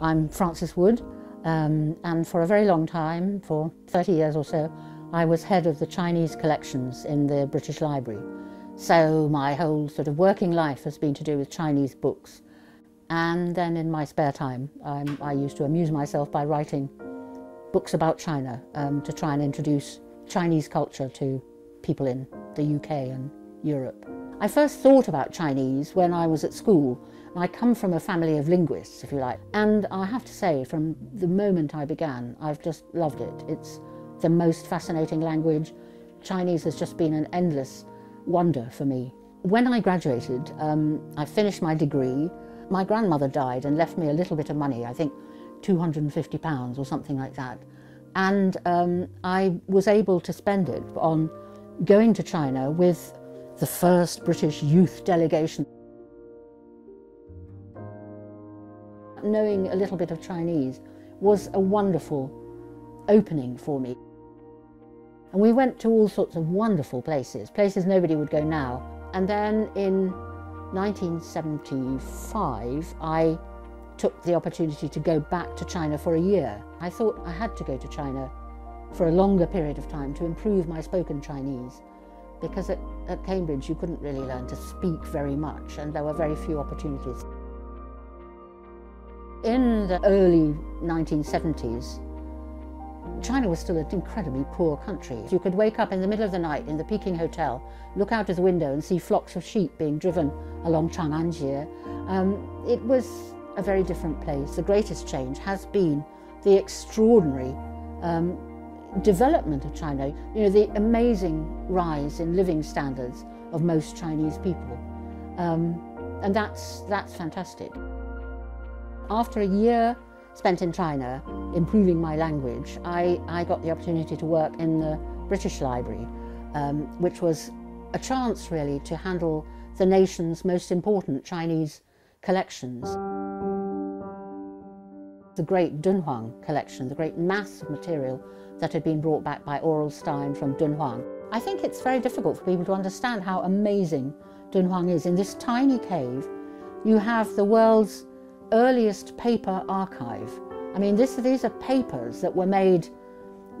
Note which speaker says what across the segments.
Speaker 1: I'm Frances Wood, um, and for a very long time, for 30 years or so, I was head of the Chinese collections in the British Library. So my whole sort of working life has been to do with Chinese books. And then in my spare time, um, I used to amuse myself by writing books about China um, to try and introduce Chinese culture to people in the UK and Europe. I first thought about Chinese when I was at school. I come from a family of linguists, if you like, and I have to say, from the moment I began, I've just loved it. It's the most fascinating language. Chinese has just been an endless wonder for me. When I graduated, um, I finished my degree. My grandmother died and left me a little bit of money, I think £250 or something like that. And um, I was able to spend it on going to China with the first British youth delegation. Knowing a little bit of Chinese was a wonderful opening for me. And we went to all sorts of wonderful places, places nobody would go now. And then in 1975, I took the opportunity to go back to China for a year. I thought I had to go to China for a longer period of time to improve my spoken Chinese because at, at Cambridge you couldn't really learn to speak very much and there were very few opportunities. In the early 1970s, China was still an incredibly poor country. You could wake up in the middle of the night in the Peking Hotel, look out of the window and see flocks of sheep being driven along Chang'anjie. Um, it was a very different place. The greatest change has been the extraordinary um, development of China, you know, the amazing rise in living standards of most Chinese people. Um, and that's, that's fantastic. After a year spent in China, improving my language, I, I got the opportunity to work in the British Library, um, which was a chance really to handle the nation's most important Chinese collections. The great Dunhuang collection, the great mass of material that had been brought back by Aurel Stein from Dunhuang. I think it's very difficult for people to understand how amazing Dunhuang is. In this tiny cave, you have the world's earliest paper archive. I mean, this, these are papers that were made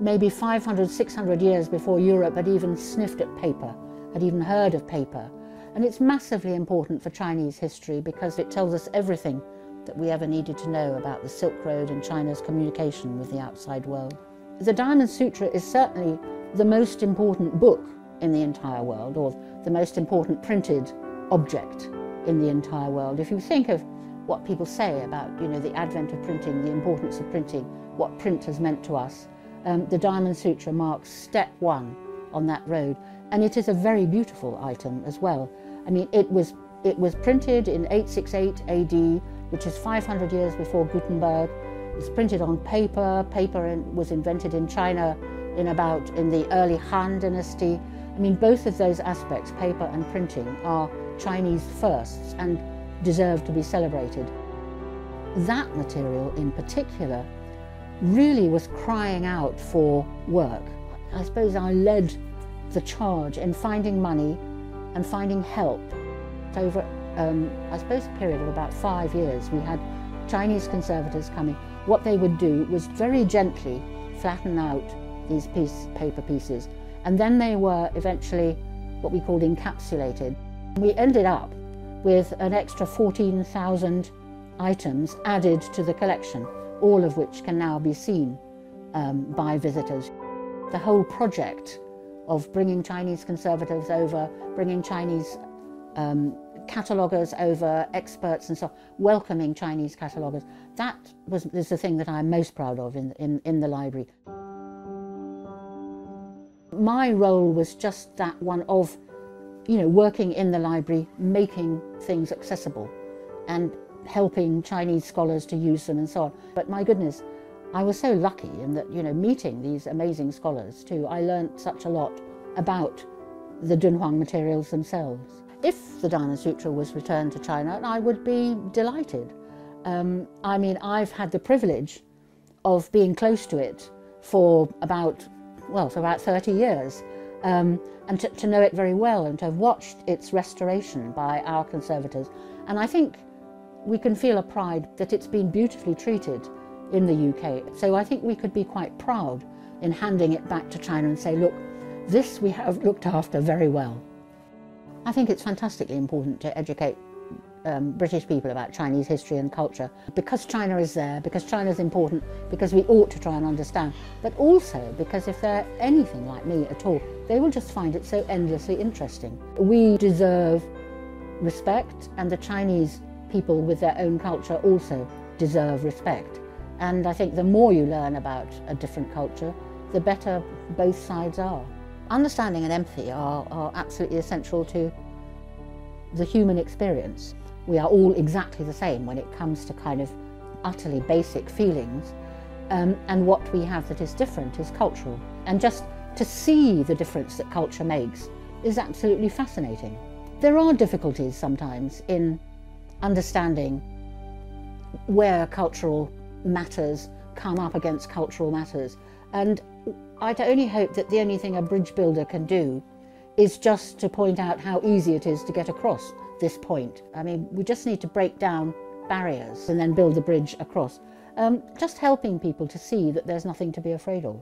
Speaker 1: maybe 500, 600 years before Europe had even sniffed at paper, had even heard of paper. And it's massively important for Chinese history because it tells us everything that we ever needed to know about the Silk Road and China's communication with the outside world. The Diamond Sutra is certainly the most important book in the entire world, or the most important printed object in the entire world. If you think of what people say about you know, the advent of printing, the importance of printing, what print has meant to us. Um, the Diamond Sutra marks step one on that road, and it is a very beautiful item as well. I mean, it was, it was printed in 868 AD, which is 500 years before Gutenberg. It's printed on paper. Paper was invented in China in about in the early Han Dynasty. I mean, both of those aspects, paper and printing, are Chinese firsts, and deserve to be celebrated. That material in particular really was crying out for work. I suppose I led the charge in finding money and finding help. Over, um, I suppose, a period of about five years, we had Chinese conservators coming. What they would do was very gently flatten out these piece, paper pieces, and then they were eventually what we called encapsulated. We ended up with an extra 14,000 items added to the collection, all of which can now be seen um, by visitors. The whole project of bringing Chinese conservators over, bringing Chinese um, cataloguers over, experts and so welcoming Chinese cataloguers, that was, is the thing that I'm most proud of in, in, in the library. My role was just that one of you know, working in the library, making things accessible and helping Chinese scholars to use them and so on. But my goodness, I was so lucky in that, you know, meeting these amazing scholars too. I learnt such a lot about the Dunhuang materials themselves. If the Diamond Sutra was returned to China, I would be delighted. Um, I mean, I've had the privilege of being close to it for about, well, for about 30 years um, and to, to, know it very well and to have watched its restoration by our conservators. And I think we can feel a pride that it's been beautifully treated in the UK. So I think we could be quite proud in handing it back to China and say, look, this we have looked after very well. I think it's fantastically important to educate um, British people about Chinese history and culture because China is there, because China is important, because we ought to try and understand, but also because if they're anything like me at all, they will just find it so endlessly interesting. We deserve respect and the Chinese people with their own culture also deserve respect. And I think the more you learn about a different culture, the better both sides are. Understanding and empathy are, are absolutely essential to the human experience. We are all exactly the same when it comes to kind of utterly basic feelings. Um, and what we have that is different is cultural. And just to see the difference that culture makes is absolutely fascinating. There are difficulties sometimes in understanding where cultural matters come up against cultural matters. And I'd only hope that the only thing a bridge builder can do is just to point out how easy it is to get across this point. I mean, we just need to break down barriers and then build the bridge across. Um, just helping people to see that there's nothing to be afraid of.